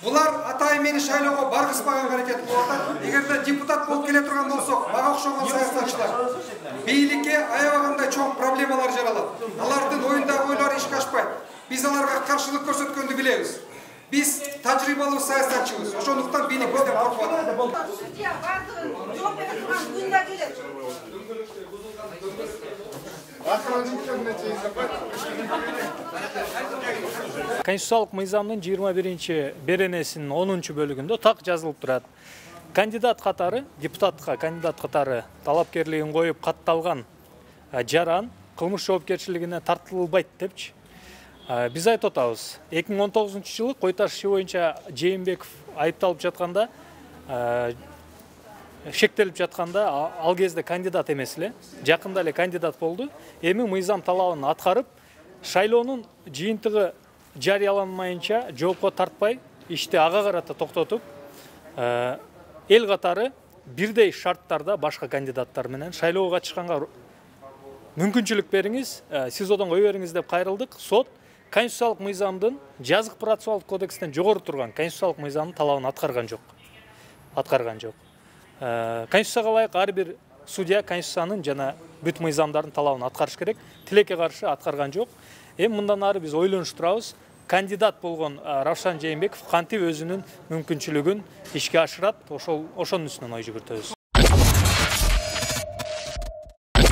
Бұлар атай мені шайлауға барғызбаған әрекет болып жатыр. Егер де депутат болып келе тұрған болсақ, мага ұқсаған саясатшылар бийликке аябагандай чоң проблемалар жаралат. Алардын оюндагы ойлор ишке ашпайт. Биз аларга каршылык көрсөткөндү билебиз. Биз тажрыйбалуу саясатчыбыз. Ошондуктан бийлик бизден коркуп атат. Судья бардығын жооп бере турган күн. Конституциялык мыйзамдын жыйырма биринчи беренесинин онунчу бөлүгүндө так жазылып турат кандидат катары депутатка кандидат катары талапкерлигин коюп катталган жаран кылмыш жоопкерчилигине тартылбайт депчи биз айтып атабыз эки миң он тогузунчу жылы кой таш иши боюнча жээнбеков айыпталып жатканда шектелип жатканда ал кезде кандидат эмес эле жакында эле кандидат болду эми мыйзам талабын аткарып шайлоонун жыйынтыгы жарыяланмайынча жоопко тартпай ишти ага карата токтотуп эл катары бирдей шарттарда башка кандидаттар менен шайлоого катышканга мүмкүнчүлүк бериңиз э, сизодон кое бериңиз деп кайрылдык сот конституциялык мыйзамдын жазык процессуалдык кодекстен жогору турган конституциялык мыйзамдын талабын аткарган жок аткарган жок Э, конституцияга ылайык ар бир судья конституциянын жана бүт мыйзамдардын талабын аткарыш керек. Тилекке каршы аткарган жок эми мындан ары биз ойлонуштурабыз кандидат болгон э, равшан жээнбеков кантип өзүнүн мүмкүнчүлүгүн ишке ашырат ошол ошонун үстүнөн ой жүгүртөбүз